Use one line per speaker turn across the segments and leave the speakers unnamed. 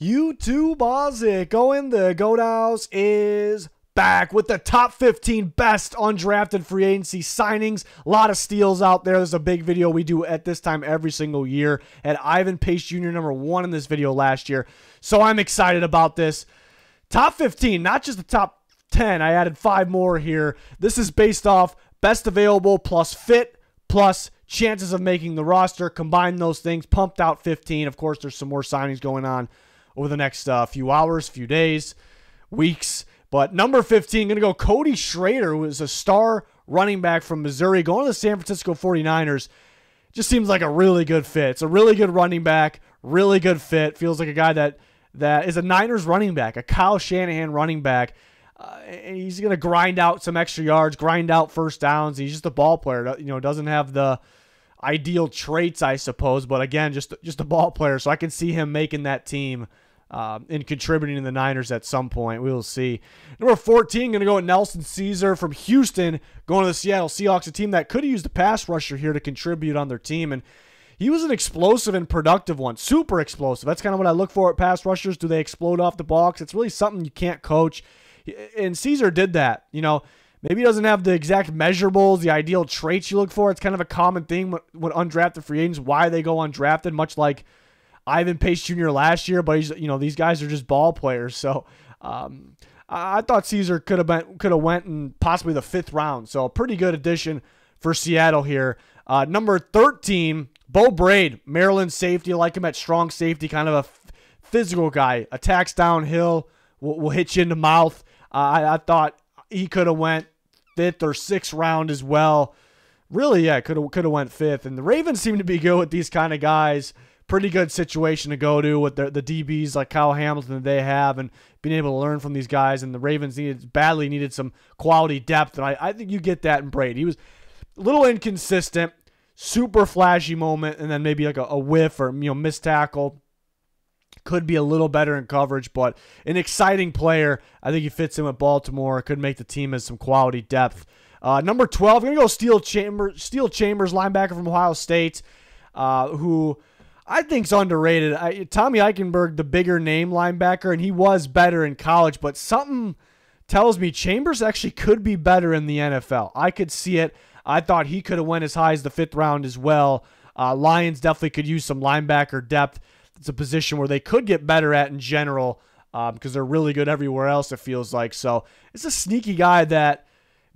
YouTube Ozic going the Goat House is back with the top 15 best undrafted free agency signings. A lot of steals out there. There's a big video we do at this time every single year. Had Ivan Pace Jr. number one in this video last year. So I'm excited about this. Top 15, not just the top 10. I added five more here. This is based off best available plus fit plus chances of making the roster. Combine those things, pumped out 15. Of course, there's some more signings going on over the next uh, few hours, few days, weeks. But number 15, going to go Cody Schrader, who is a star running back from Missouri, going to the San Francisco 49ers. Just seems like a really good fit. It's a really good running back, really good fit. Feels like a guy that that is a Niners running back, a Kyle Shanahan running back. Uh, and he's going to grind out some extra yards, grind out first downs. He's just a ball player. You know, doesn't have the ideal traits, I suppose, but again, just just a ball player. So I can see him making that team um, and contributing to the Niners at some point. We will see. Number 14, going to go with Nelson Ceaser from Houston, going to the Seattle Seahawks, a team that could have used a pass rusher here to contribute on their team. And he was an explosive and productive one, super explosive. That's kind of what I look for at pass rushers. Do they explode off the box? It's really something you can't coach. And Caesar did that. You know, maybe he doesn't have the exact measurables, the ideal traits you look for. It's kind of a common thing when undrafted free agents, why they go undrafted, much like Ivan Pace Jr. last year, but he's you know these guys are just ball players. So um, I thought Ceaser could have been could have went in possibly the fifth round. So a pretty good addition for Seattle here. Uh, number thirteen, Beau Brade, Maryland safety. I like him at strong safety, kind of a f- physical guy. Attacks downhill, will, will hit you in the mouth. Uh, I, I thought he could have went fifth or sixth round as well. Really, yeah, could have could have went fifth. And the Ravens seem to be good with these kind of guys pretty good situation to go to with the, the DBs like Kyle Hamilton that they have and being able to learn from these guys. And the Ravens needed badly needed some quality depth. And I, I think you get that in Brade. He was a little inconsistent, super flashy moment, and then maybe like a, a whiff or you know missed tackle. Could be a little better in coverage, but an exciting player. I think he fits in with Baltimore. Could make the team as some quality depth. Uh, number 12, I'm going to go Steele, Chambers, Steele Chambers, linebacker from Ohio State, uh, who I think's underrated. I, Tommy Eichenberg, the bigger name linebacker, and he was better in college, but something tells me Chambers actually could be better in the NFL. I could see it. I thought he could have went as high as the fifth round as well. Uh, Lions definitely could use some linebacker depth. It's a position where they could get better at in general because um, they're really good everywhere else. It feels like so. It's a sneaky guy that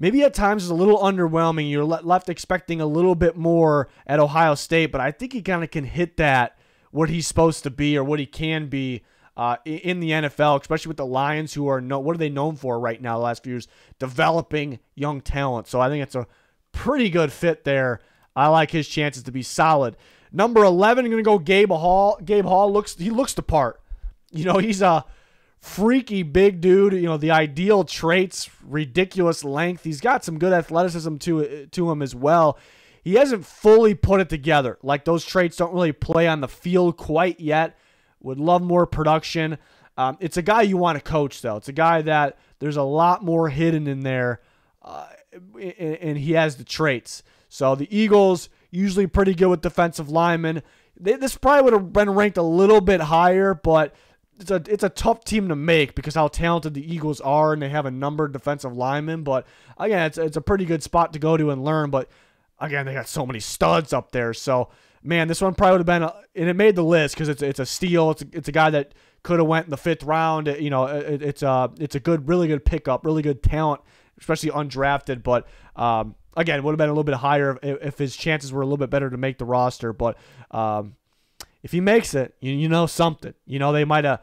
maybe at times is a little underwhelming. You're left expecting a little bit more at Ohio State, but I think he kind of can hit that what he's supposed to be or what he can be uh, in the NFL, especially with the Lions, who are no, what are they known for right now? The last few years, developing young talent. So I think it's a pretty good fit there. I like his chances to be solid. Number eleven, gonna go Gabe Hall. Gabe Hall looks he looks the part. You know, he's a freaky big dude. You know, the ideal traits, ridiculous length. He's got some good athleticism to to him as well. He hasn't fully put it together. Like those traits don't really play on the field quite yet. Would love more production. Um, it's a guy you want to coach, though. It's a guy that there's a lot more hidden in there, uh, and, he has the traits. So the Eagles usually pretty good with defensive linemen. They, this probably would have been ranked a little bit higher, but it's a it's a tough team to make because how talented the Eagles are and they have a number of defensive linemen. But again, it's it's a pretty good spot to go to and learn. But again, they got so many studs up there. So man, this one probably would have been a, and it made the list because it's it's a steal. It's a, it's a guy that could have went in the fifth round. You know, it, it's a it's a good, really good pickup, really good talent, especially undrafted. But um, again, it would have been a little bit higher if, if, his chances were a little bit better to make the roster. But um, if he makes it, you, you know something. You know they might have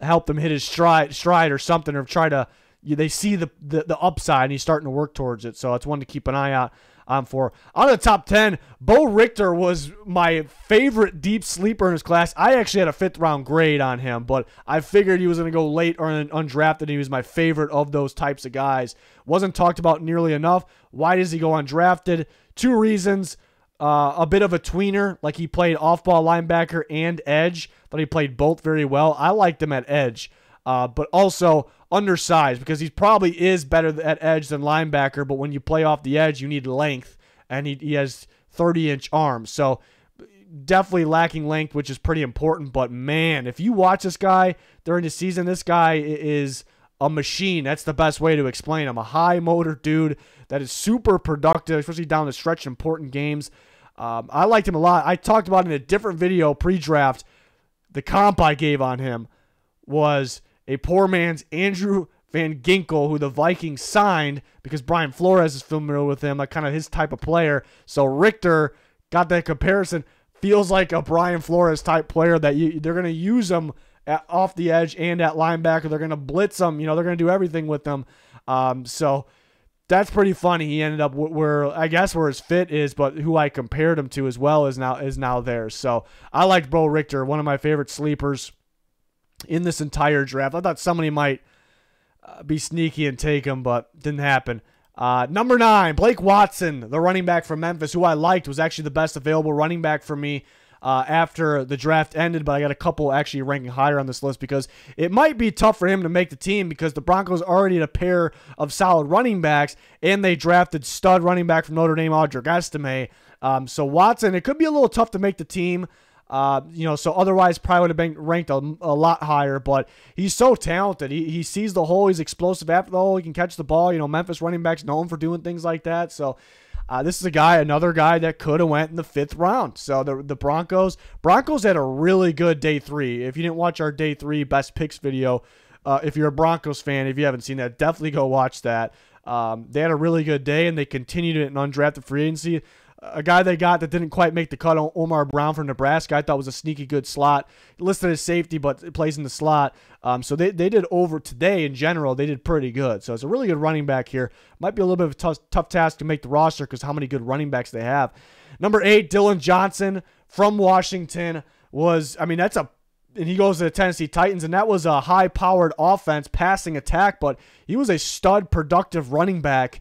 helped him hit his stride, stride or something, or try to. They see the, the the upside and he's starting to work towards it. So it's one to keep an eye out on for. On the top 10, Bo Richter was my favorite deep sleeper in his class. I actually had a fifth round grade on him, but I figured he was going to go late or undrafted. He was my favorite of those types of guys. Wasn't talked about nearly enough. Why does he go undrafted? Two reasons. Uh, a bit of a tweener, like he played off ball linebacker and edge. Thought he played both very well. I liked him at edge, uh, but also undersized because he probably is better at edge than linebacker. But when you play off the edge, you need length, and he, he has 30 inch arms. So definitely lacking length, which is pretty important. But man, if you watch this guy during the season, this guy is a machine. That's the best way to explain him. A high motor dude that is super productive, especially down the stretch important games. Um, I liked him a lot. I talked about in a different video pre-draft. The comp I gave on him was a poor man's Andrew Van Ginkel, who the Vikings signed because Brian Flores is familiar with him, like kind of his type of player. So Richter got that comparison. Feels like a Brian Flores type player that you, they're going to use him at, off the edge and at linebacker. They're going to blitz him. You know, they're going to do everything with them. Um, so that's pretty funny. He ended up where I guess where his fit is, but who I compared him to as well is now is now there. So I liked Bo Richter, one of my favorite sleepers in this entire draft. I thought somebody might uh, be sneaky and take him, but didn't happen. Uh, number nine, Blake Watson, the running back from Memphis, who I liked, was actually the best available running back for me uh, after the draft ended, but I got a couple actually ranking higher on this list because it might be tough for him to make the team because the Broncos already had a pair of solid running backs, and they drafted stud running back from Notre Dame, Audric Estime. Um, so Watson, it could be a little tough to make the team. Uh, you know, so otherwise probably would have been ranked a, a lot higher, but he's so talented. He, he sees the hole. He's explosive after the hole. He can catch the ball. You know, Memphis running backs known for doing things like that. So uh, this is a guy, another guy that could have went in the fifth round. So the the Broncos, Broncos had a really good day three. If you didn't watch our day three best picks video, uh, if you're a Broncos fan, if you haven't seen that, definitely go watch that. Um, they had a really good day, and they continued it in undrafted free agency a guy they got that didn't quite make the cut, on Omar Brown from Nebraska, I thought was a sneaky good slot. Listed as safety, but plays in the slot. Um, so they, they did over today in general, they did pretty good. So it's a really good running back here. Might be a little bit of a tough, tough task to make the roster because how many good running backs they have. Number eight, Dillon Johnson from Washington was, I mean, that's a and he goes to the Tennessee Titans, and that was a high powered offense, passing attack, but he was a stud, productive running back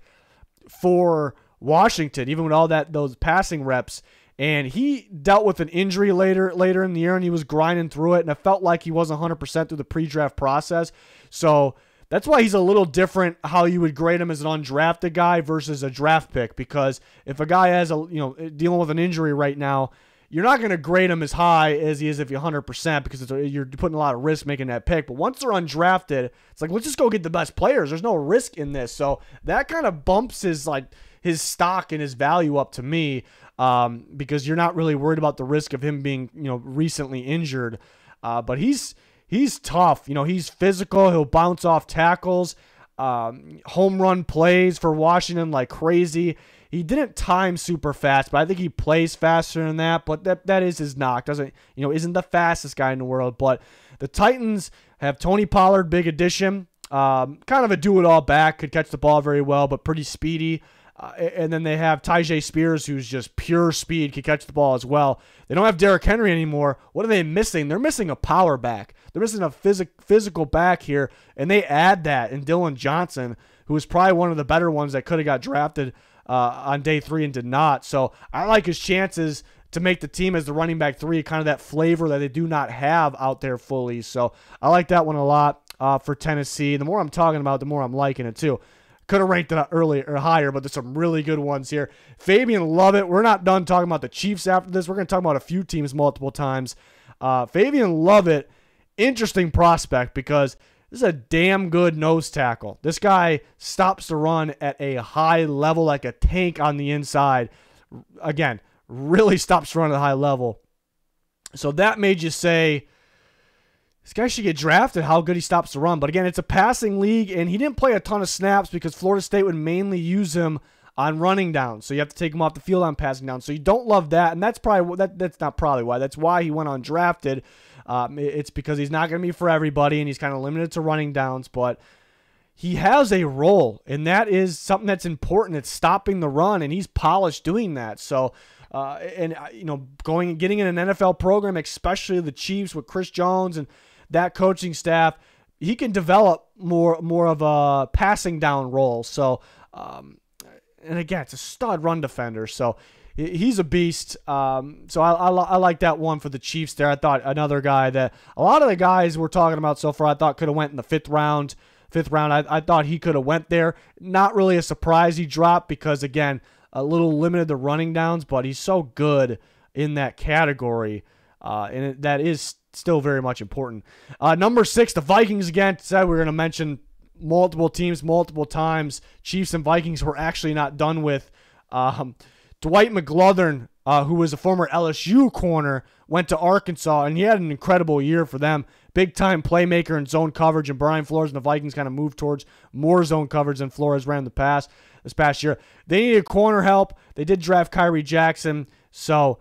for Washington, even with all that those passing reps. And he dealt with an injury later later in the year, and he was grinding through it, and it felt like he wasn't 100% through the pre-draft process. So that's why he's a little different how you would grade him as an undrafted guy versus a draft pick. Because if a guy has a you know dealing with an injury right now, you're not going to grade him as high as he is if you're 100% because you're putting a lot of risk making that pick. But once they're undrafted, it's like, let's just go get the best players. There's no risk in this. So that kind of bumps his like his stock and his value up to me um, because you're not really worried about the risk of him being you know recently injured. Uh, but he's he's tough. You know he's physical. He'll bounce off tackles. Um, home run plays for Washington like crazy. He didn't time super fast, but I think he plays faster than that. But that that is his knock. Doesn't you know isn't the fastest guy in the world. But the Titans have Tony Pollard, big addition. Um, kind of a do it all back. Could catch the ball very well, but pretty speedy. Uh, and then they have Tyjae Spears, who's just pure speed, can catch the ball as well. They don't have Derrick Henry anymore. What are they missing? They're missing a power back. They're missing a phys- physical back here, and they add that in Dillon Johnson, who is probably one of the better ones that could have got drafted uh, on day three and did not. So I like his chances to make the team as the running back three, kind of that flavor that they do not have out there fully. So I like that one a lot uh, for Tennessee. The more I'm talking about, the more I'm liking it too. Could have ranked it earlier or higher, but there's some really good ones here. Fabian Lovett. We're not done talking about the Chiefs after this. We're going to talk about a few teams multiple times. Uh, Fabian Lovett, interesting prospect because this is a damn good nose tackle. This guy stops the run at a high level like a tank on the inside. Again, really stops run at a high level. So that made you say, this guy should get drafted how good he stops the run. But again, it's a passing league, and he didn't play a ton of snaps because Florida State would mainly use him on running down. So you have to take him off the field on passing down. So you don't love that, and that's probably that. That's not probably why. That's why he went undrafted. Um, it's because he's not going to be for everybody, and he's kind of limited to running downs. But he has a role, and that is something that's important. It's stopping the run, and he's polished doing that. So. Uh, and uh, you know, going and getting in an NFL program, especially the Chiefs with Chris Jones and that coaching staff, he can develop more more of a passing down role. So, um, and again, it's a stud run defender. So he's a beast. Um, so I, I, I, like that one for the Chiefs there. I thought another guy that a lot of the guys we're talking about so far, I thought could have went in the fifth round. Fifth round, I, I thought he could have went there. Not really a surprise he dropped because again, a little limited the running downs, but he's so good in that category, uh, and it, that is still very much important. Uh, number six, the Vikings again. Said we are going to mention multiple teams multiple times. Chiefs and Vikings were actually not done with. Um, Dwight McGlothern, uh, who was a former LSU corner, went to Arkansas, and he had an incredible year for them. Big time playmaker in zone coverage, and Brian Flores and the Vikings kind of moved towards more zone coverage than Flores ran the pass this past year. They needed corner help. They did draft Khyree Jackson, so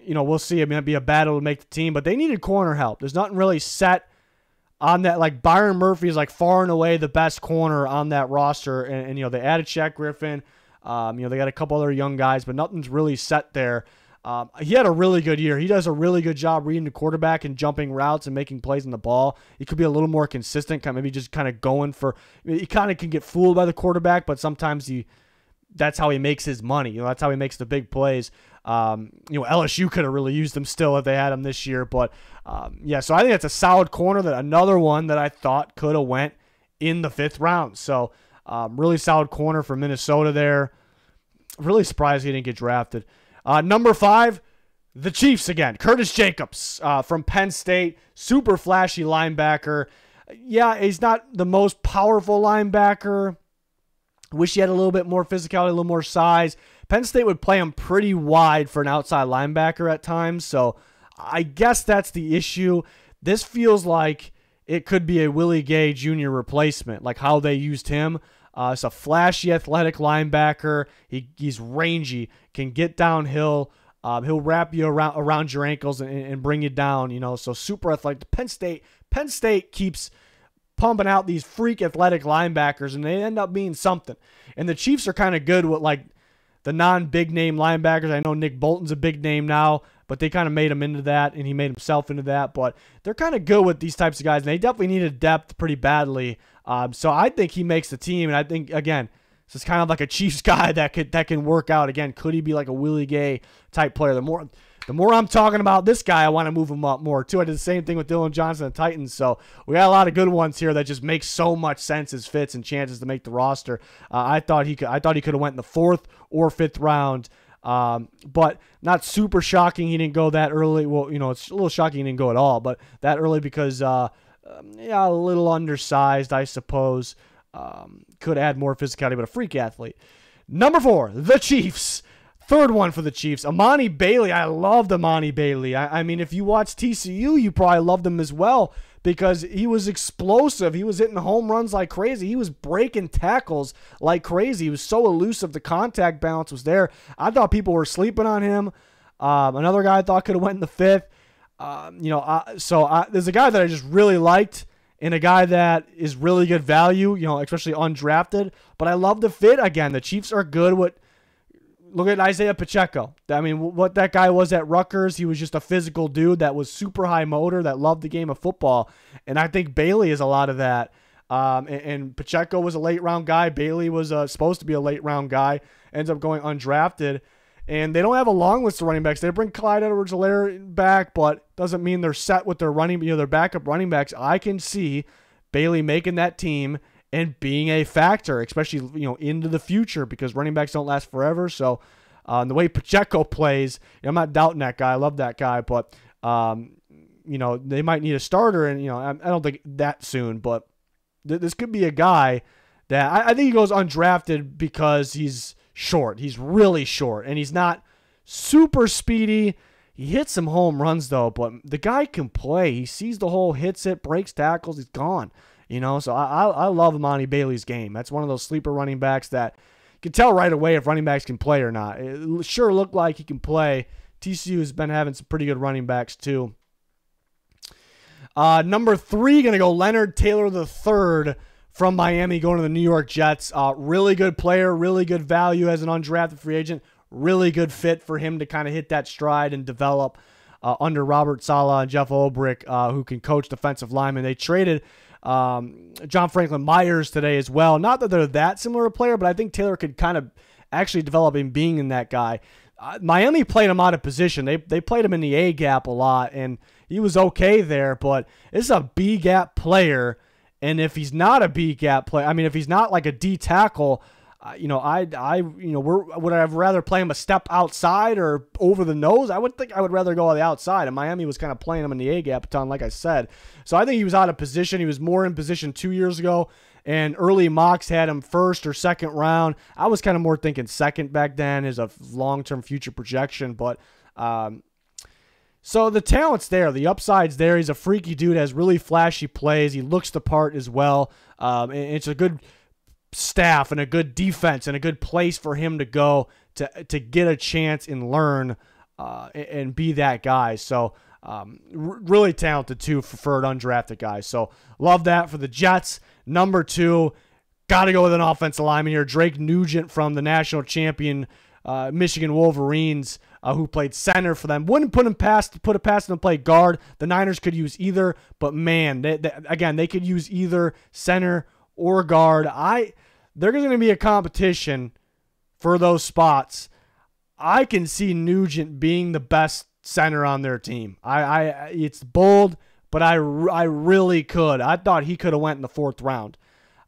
you know we'll see. It might be a battle to make the team, but they needed corner help. There's nothing really set on that. Like Byron Murphy is like far and away the best corner on that roster, and, and you know they added Shaq Griffin. Um, you know they got a couple other young guys, but nothing's really set there. Um, he had a really good year. He does a really good job reading the quarterback and jumping routes and making plays in the ball. He could be a little more consistent, kind of maybe just kind of going for. He kind of can get fooled by the quarterback, but sometimes he. That's how he makes his money. You know, that's how he makes the big plays. Um, you know, LSU could have really used him still if they had him this year, but um, yeah. So I think that's a solid corner. That another one that I thought could have went in the fifth round. So um, really solid corner for Minnesota there. Really surprised he didn't get drafted. Uh, number five, the Chiefs again. Curtis Jacobs uh, from Penn State, super flashy linebacker. Yeah, he's not the most powerful linebacker. Wish he had a little bit more physicality, a little more size. Penn State would play him pretty wide for an outside linebacker at times, so I guess that's the issue. This feels like it could be a Willie Gay Jr. replacement, like how they used him. Uh, it's a flashy, athletic linebacker. He, he's rangy, can get downhill. Um, he'll wrap you around around your ankles and, and bring you down. You know, so super athletic. Penn State, Penn State keeps pumping out these freak athletic linebackers, and they end up being something. And the Chiefs are kind of good with like the non-big name linebackers. I know Nick Bolton's a big name now, but they kind of made him into that, and he made himself into that. But they're kind of good with these types of guys, and they definitely needed depth pretty badly. Um, so I think he makes the team, and I think again, this is kind of like a Chiefs guy that could that can work out. Again, could he be like a Willie Gay type player? The more the more I'm talking about this guy, I want to move him up more too. I did the same thing with Dillon Johnson and Titans. So we got a lot of good ones here that just make so much sense as fits and chances to make the roster. Uh, I thought he could. I thought he could have went in the fourth or fifth round. Um, but not super shocking he didn't go that early. Well, you know, it's a little shocking he didn't go at all, but that early because uh, um, yeah, a little undersized, I suppose. Um, could add more physicality, but a freak athlete. Number four, the Chiefs. Third one for the Chiefs, Amani Bailey. I loved Amani Bailey. I, I mean, if you watch TCU, you probably loved him as well because he was explosive. He was hitting home runs like crazy. He was breaking tackles like crazy. He was so elusive. The contact balance was there. I thought people were sleeping on him. Um, another guy I thought could have went in the fifth. Um, you know, I, so I, there's a guy that I just really liked and a guy that is really good value, you know, especially undrafted. But I love the fit. Again, the Chiefs are good with. Look at Isaiah Pacheco. I mean, what that guy was at Rutgers, he was just a physical dude that was super high motor, that loved the game of football. And I think Bailey is a lot of that. Um, and, and, Pacheco was a late round guy. Bailey was uh, supposed to be a late round guy. Ends up going undrafted. And they don't have a long list of running backs. They bring Clyde Edwards-Helaire back, but doesn't mean they're set with their running, you know, their backup running backs. I can see Bailey making that team and being a factor, especially you know into the future because running backs don't last forever. So um, the way Pacheco plays, you know, I'm not doubting that guy. I love that guy, but um, you know they might need a starter, and you know I, I don't think that soon, but th- this could be a guy that I, I think he goes undrafted because he's short. He's really short, and he's not super speedy. He hits some home runs though, but the guy can play. He sees the hole, hits it, breaks tackles. He's gone. You know, so I I, love Amani Bailey's game. That's one of those sleeper running backs that you can tell right away if running backs can play or not. It sure looked like he can play. TCU has been having some pretty good running backs too. Uh, number three, gonna go Leonard Taylor the third from Miami going to the New York Jets. Uh, really good player, really good value as an undrafted free agent. Really good fit for him to kind of hit that stride and develop uh, under Robert Saleh and Jeff Ulbrich, uh, who can coach defensive linemen. They traded um, John Franklin Myers today as well. Not that they're that similar a player, but I think Taylor could kind of actually develop in being in that guy. Uh, Miami played him out of position. They they played him in the A gap a lot, and he was okay there. But this is a B gap player and if he's not a B gap player, I mean, if he's not like a D tackle, you know, I, I, you know, we're, would I have rather play him a step outside or over the nose? I would think I would rather go on the outside. And Miami was kind of playing him in the A gap a ton, like I said. So I think he was out of position. He was more in position two years ago, and early mocks had him first or second round. I was kind of more thinking second back then as a long term future projection, but. Um, so the talent's there, the upside's there. He's a freaky dude, has really flashy plays. He looks the part as well. Um, it's a good staff and a good defense and a good place for him to go to to get a chance and learn uh, and be that guy. So um, really talented too for, for an undrafted guy. So love that for the Jets. Number two, got to go with an offensive lineman here. Drake Nugent from the national champion uh, Michigan Wolverines. Uh, who played center for them. Wouldn't put him past put it past him to play guard. The Niners could use either, but man, they, they, again, they could use either center or guard. I there's going to be a competition for those spots. I can see Nugent being the best center on their team. I, I it's bold, but I, I really could. I thought he could have went in the fourth round.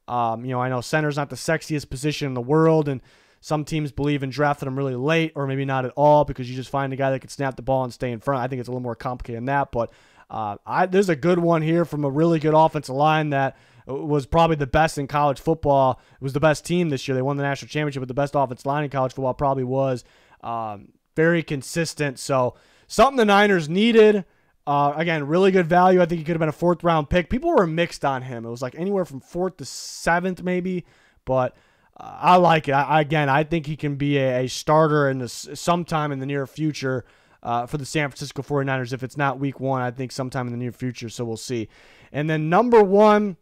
Um, you know, I know center's not the sexiest position in the world, and some teams believe in drafting him really late, or maybe not at all, because you just find a guy that can snap the ball and stay in front. I think it's a little more complicated than that, but uh, I, there's a good one here from a really good offensive line that was probably the best in college football. It was the best team this year. They won the national championship, but the best offensive line in college football probably was um, very consistent. So something the Niners needed. Uh, again, really good value. I think he could have been a fourth round pick. People were mixed on him. It was like anywhere from fourth to seventh, maybe. But uh, I like it. I, again, I think he can be a, a starter in this sometime in the near future. Uh, for the San Francisco 49ers. If it's not week one, I think sometime in the near future. So we'll see. And then number one,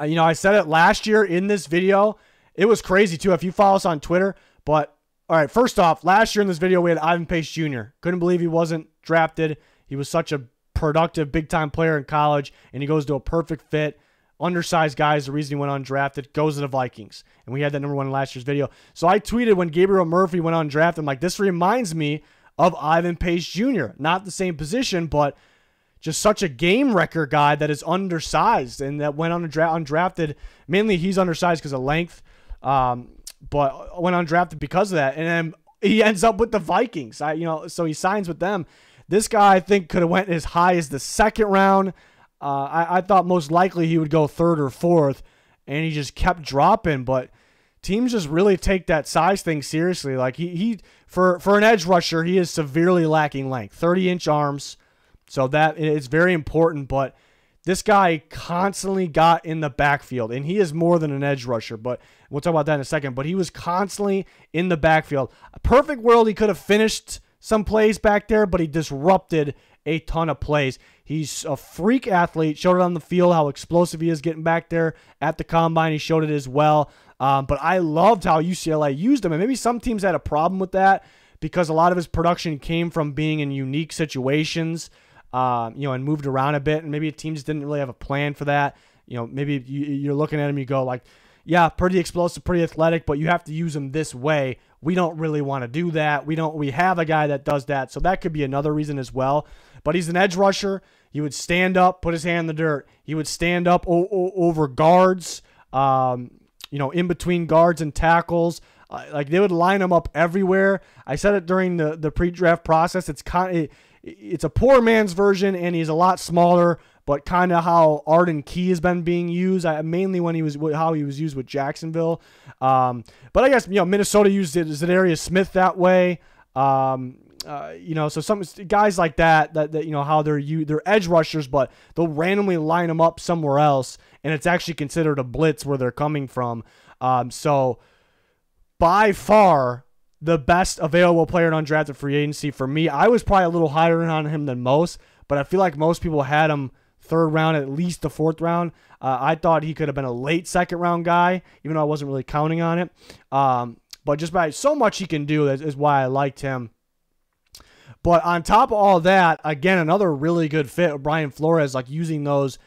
uh, you know, I said it last year in this video. It was crazy too. If you follow us on Twitter, but all right, first off, last year in this video we had Ivan Pace Jr. Couldn't believe he wasn't drafted. He was such a productive, big time player in college, and he goes to a perfect fit. Undersized guys, the reason he went undrafted. Goes to the Vikings, and we had that number one in last year's video. So I tweeted when Gabriel Murphy went undrafted. I'm like, this reminds me of Ivan Pace Jr. Not the same position, but just such a game wrecker guy that is undersized and that went on dra- undrafted. Mainly, he's undersized because of length, um, but went undrafted because of that. And then he ends up with the Vikings. I, you know, so he signs with them. This guy, I think, could have went as high as the second round. Uh, I, I thought most likely he would go third or fourth, and he just kept dropping. But teams just really take that size thing seriously. Like he, he for for an edge rusher, he is severely lacking length. Thirty inch arms. So that is very important. But this guy constantly got in the backfield, and he is more than an edge rusher. But we'll talk about that in a second. But he was constantly in the backfield. A perfect world, he could have finished some plays back there, but he disrupted a ton of plays. He's a freak athlete. Showed it on the field how explosive he is getting back there at the combine. He showed it as well. Um, but I loved how UCLA used him, and maybe some teams had a problem with that because a lot of his production came from being in unique situations uh, you know, and moved around a bit. And maybe teams didn't really have a plan for that. You know, maybe you, are looking at him, you go like, yeah, pretty explosive, pretty athletic, but you have to use him this way. We don't really want to do that. We don't. We have a guy that does that, so that could be another reason as well. But he's an edge rusher. He would stand up, put his hand in the dirt. He would stand up o- o- over guards. Um, you know, in between guards and tackles. Uh, like they would line him up everywhere. I said it during the the pre-draft process. It's kind of it's a poor man's version, and he's a lot smaller. But kind of how Arden Key has been being used, mainly when he was how he was used with Jacksonville. Um, but I guess you know Minnesota used it Za'Darius Smith that way. Um, uh, you know, so some guys like that, that, that you know how they're you they're edge rushers, but they'll randomly line them up somewhere else, and it's actually considered a blitz where they're coming from. Um, so by far, the best available player in undrafted free agency for me. I was probably a little higher on him than most, but I feel like most people had him third round, at least the fourth round. Uh, I thought he could have been a late second round guy, even though I wasn't really counting on it. Um, but just by so much he can do is, is why I liked him. But on top of all that, again, another really good fit Brian Flores, like using those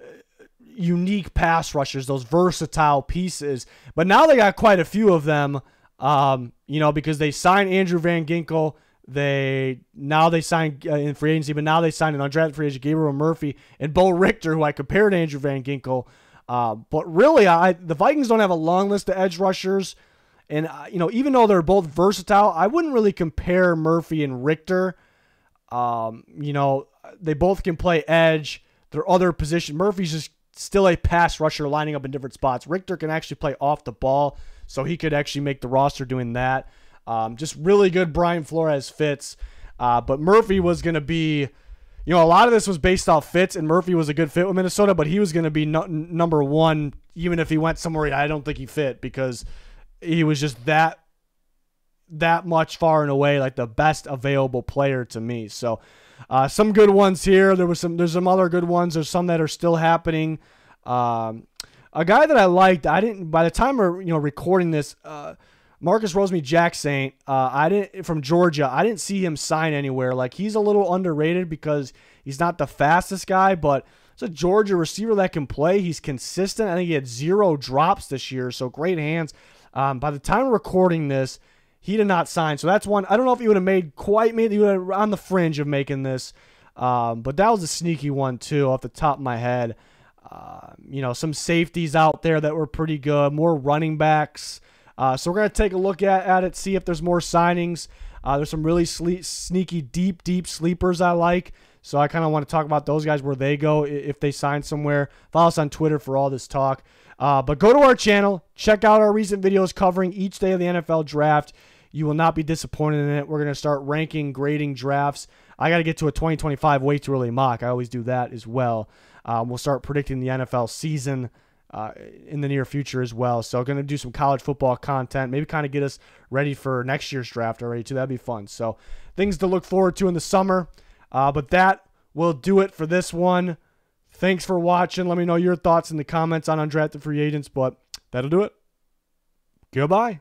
uh, unique pass rushers, those versatile pieces. But now they got quite a few of them um, you know, because they signed Andrew Van Ginkel. They now they signed uh, in free agency, but now they signed an undrafted free agent Gabriel Murphy and Bo Richter, who I compared to Andrew Van Ginkel. Uh, but really, I the Vikings don't have a long list of edge rushers. And, uh, you know, even though they're both versatile, I wouldn't really compare Murphy and Richter. Um, you know, they both can play edge. Their other position, Murphy's just still a pass rusher lining up in different spots. Richter can actually play off the ball, so he could actually make the roster doing that. Um, just really good Brian Flores fits. Uh, but Murphy was going to be, you know, a lot of this was based off fits, and Murphy was a good fit with Minnesota, but he was going to be no, number one, even if he went somewhere I don't think he fit because – he was just that that much far and away like the best available player to me. So uh, some good ones here. There was some. There's some other good ones. There's some that are still happening. Um, a guy that I liked. I didn't. By the time we're you know recording this, uh, Marcus Rosemy-Jacksaint. Uh, I didn't from Georgia. I didn't see him sign anywhere. Like he's a little underrated because he's not the fastest guy, but it's a Georgia receiver that can play. He's consistent. I think he had zero drops this year, so great hands. Um, by the time of recording this, he did not sign. So that's one. I don't know if he would have made quite made. He would have on the fringe of making this, um, but that was a sneaky one too, off the top of my head. Uh, you know, some safeties out there that were pretty good. More running backs. Uh, so we're gonna take a look at, at it, see if there's more signings. Uh, there's some really sleep, sneaky, deep, deep sleepers I like. So I kind of want to talk about those guys where they go if they sign somewhere. Follow us on Twitter for all this talk. Uh, but go to our channel, check out our recent videos covering each day of the NFL draft. You will not be disappointed in it. We're going to start ranking, grading drafts. I got to get to a 2025 way too early mock. I always do that as well. Um, we'll start predicting the NFL season uh, in the near future as well. So, going to do some college football content, maybe kind of get us ready for next year's draft already, too. That'd be fun. So, things to look forward to in the summer. Uh, but that will do it for this one. Thanks for watching. Let me know your thoughts in the comments on undrafted free agents, but that'll do it. Goodbye.